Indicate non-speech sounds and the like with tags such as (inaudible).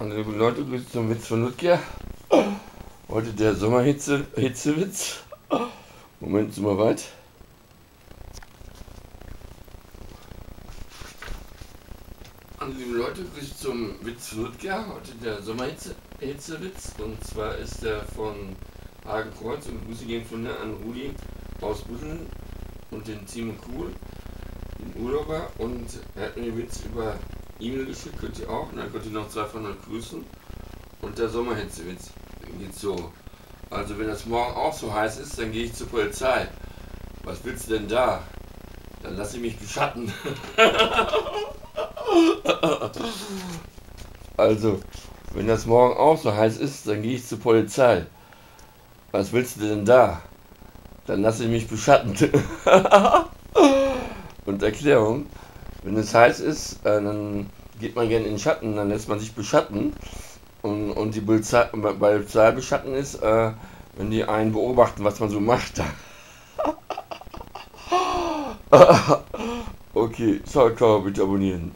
Und liebe Leute, grüßt zum Witz von Ludger. Heute der Sommerhitze, Hitzewitz. Moment, sind wir weit. Und liebe Leute, grüßt zum Witz von Ludger. Heute der Sommerhitzewitz. Und zwar ist der von Hagen Kreuz und Grüße gehen von der an Rudi aus Busseln und den Timo Kuhl, den Urlauber. Und er hat mir den Witz über E-Mail geschickt, könnt ihr auch. Und dann könnt ihr noch zwei von euch grüßen. Und der Sommerhitzewitz geht so. Also wenn das morgen auch so heiß ist, dann gehe ich zur Polizei. Was willst du denn da? Dann lass ich mich beschatten. (laughs) also, wenn das morgen auch so heiß ist, dann gehe ich zur Polizei. Was willst du denn da? Dann lass ich mich beschatten. (laughs) Und Erklärung, wenn es heiß ist, äh, dann geht man gerne in den Schatten, dann lässt man sich beschatten. Und, und die Polizei, beschatten ist, äh, wenn die einen beobachten, was man so macht. (laughs) okay, ciao, ciao, bitte abonnieren.